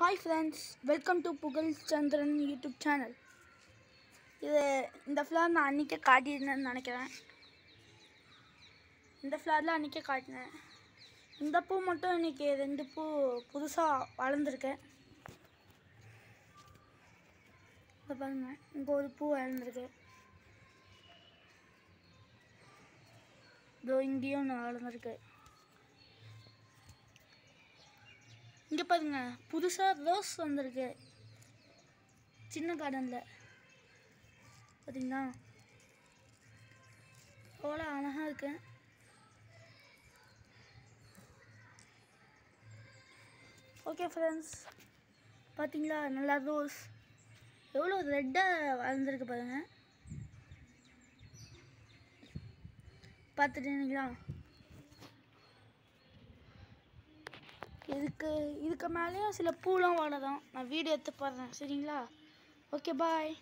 Hi friends welcome to புகழ் சந்திரன் YouTube channel இது இந்த ஃப்ளவர் நான் அன்றைக்கே காட்டியிருந்தேன்னு நினைக்கிறேன். இந்த ஃப்ளவரில் அன்றைக்கே காட்டினேன். இந்த பூ மட்டும் இன்றைக்கி ரெண்டு பூ புதுசாக வளர்ந்துருக்கேன். இங்கே பாருங்கள் இங்கே ஒரு பூ வளர்ந்துருக்கு. இதோ இங்கேயும் ஒன்று வளர்ந்துருக்கு. இங்கே பாருங்க புதுசாக ரோஸ் வந்திருக்கு. சின்ன கார்டனில் பார்த்தீங்களா அவ்வளோ அழகாக இருக்கு. ஓகே ஃப்ரெண்ட்ஸ் பார்த்தீங்களா நல்லா ரோஸ். எவ்வளோ ரெட்டாக வளர்ந்துருக்கு பாருங்கள் பார்த்துட்டு இருந்தீங்களா இதுக்கு இதுக்கு மேலேயும் சில பூலாம் வளரும் நான் வீடியோ எடுத்து போடுறேன். சரிங்களா? Okay bye